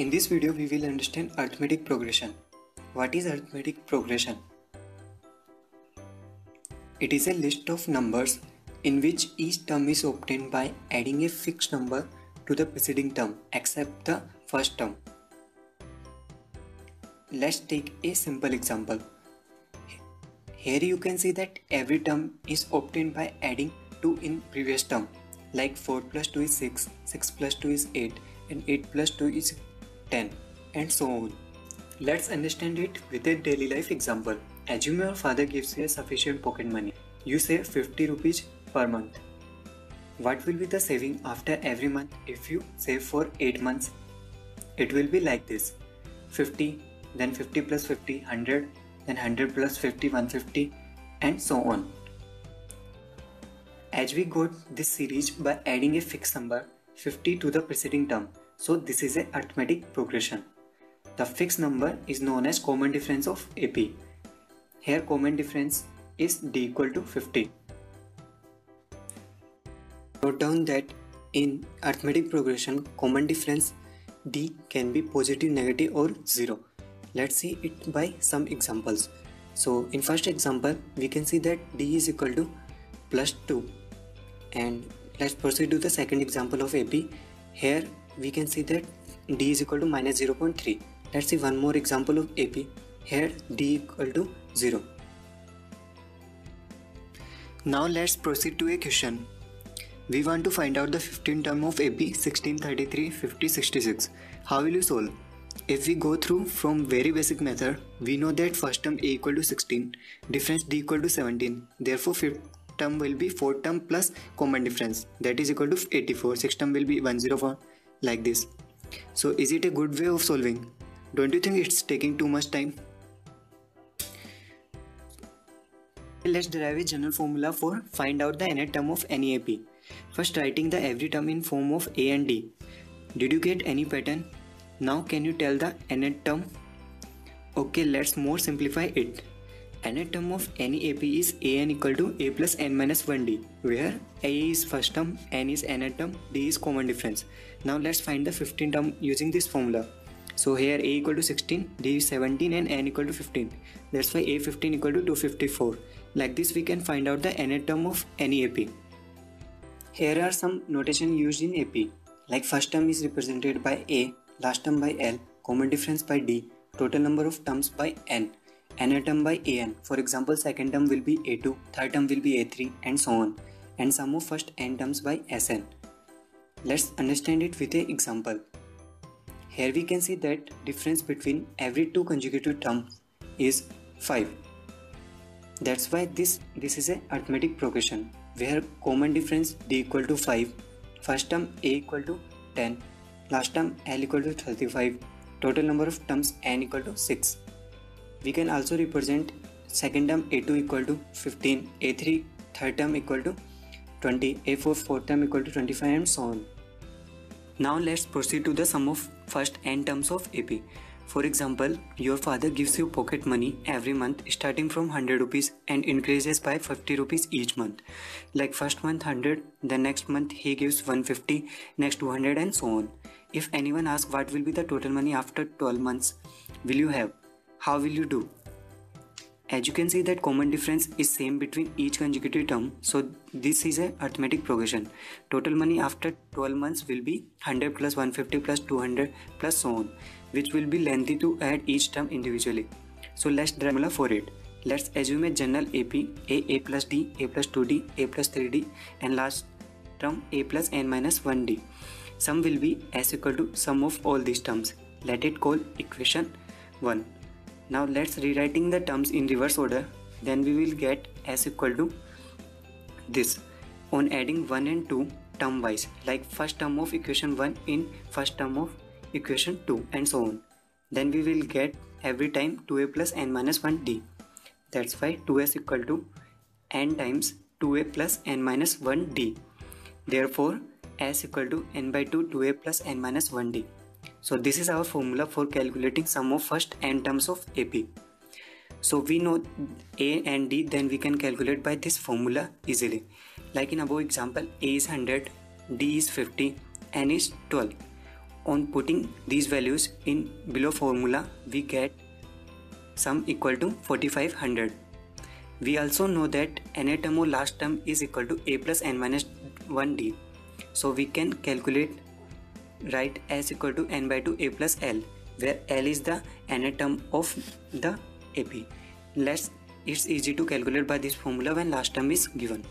In this video, we will understand arithmetic progression. What is arithmetic progression? It is a list of numbers in which each term is obtained by adding a fixed number to the preceding term except the first term. Let's take a simple example. Here you can see that every term is obtained by adding 2 in previous term like 4 plus 2 is 6, 6 plus 2 is 8 and 8 plus 2 is 10 and so on. Let's understand it with a daily life example. Assume your father gives you a sufficient pocket money. You save 50 rupees per month. What will be the saving after every month if you save for 8 months? It will be like this 50, then 50 plus 50, 100, then 100 plus 50, 150, and so on. As we got this series by adding a fixed number 50 to the preceding term, so this is a arithmetic progression. The fixed number is known as common difference of AP. Here common difference is D equal to 50. Note down that in arithmetic progression common difference D can be positive, negative or 0. Let's see it by some examples. So in first example we can see that D is equal to plus 2 and let's proceed to the second example of AP. Here we can see that D is equal to minus 0.3. Let's see one more example of AP. Here D equal to 0. Now let's proceed to a question. We want to find out the 15 term of AP 1633 50 66. How will you solve? If we go through from very basic method, we know that first term A equal to 16, difference D equal to 17. Therefore fifth term will be 4 term plus common difference that is equal to 84. 6 term will be 104 like this. So is it a good way of solving? Don't you think it's taking too much time? Let's derive a general formula for find out the nth term of any AP. First writing the every term in form of A and D. Did you get any pattern? Now can you tell the nth term? Okay, let's more simplify it. Nth term of any AP is an equal to a plus n minus 1d, where a is first term, n is nth term, d is common difference. Now let's find the 15th term using this formula. So here a equal to 16, d is 17 and n equal to 15. That's why a 15 equal to 254. Like this we can find out the nth term of any AP. Here are some notation used in AP. Like first term is represented by a, last term by l, common difference by d, total number of terms by n, nth term by an. For example, second term will be a2, third term will be a3 and so on. And sum of first n terms by sn. Let's understand it with an example. Here we can see that difference between every two consecutive terms is 5. That's why this, this is a arithmetic progression where common difference d equal to 5, first term a equal to 10, last term l equal to 35, total number of terms n equal to 6. We can also represent second term a2 equal to 15, a3 third term equal to 20, a4 fourth term equal to 25 and so on. Now let's proceed to the sum of first n terms of AP. For example, your father gives you pocket money every month starting from 100 rupees and increases by 50 rupees each month. Like first month 100, the next month he gives 150, next 200 and so on. If anyone asks what will be the total money after 12 months will you have, how will you do? As you can see that common difference is same between each consecutive term so this is a arithmetic progression. Total money after 12 months will be 100 plus 150 plus 200 plus so on which will be lengthy to add each term individually. So let's draw formula for it. Let's assume a general AP A A plus D A plus 2D A plus 3D and last term A plus n minus 1D. Sum will be s equal to sum of all these terms. Let it call equation 1. Now let's rewriting the terms in reverse order. Then we will get s equal to this on adding 1 and 2 term wise like first term of equation 1 in first term of equation 2 and so on. Then we will get every time 2a plus n minus 1d. That's why 2s equal to n times 2a plus n minus 1d. Therefore s equal to n by 2 2a plus n minus 1d. So this is our formula for calculating sum of first n terms of AP. So we know A and D then we can calculate by this formula easily. Like in above example A is 100, D is 50, N is 12. on putting these values in below formula we get sum equal to 4500 we also know that nth term or last term is equal to a plus n minus 1d so we can calculate write s equal to n by 2 a plus l where l is the nth term of the ap let's it's easy to calculate by this formula when last term is given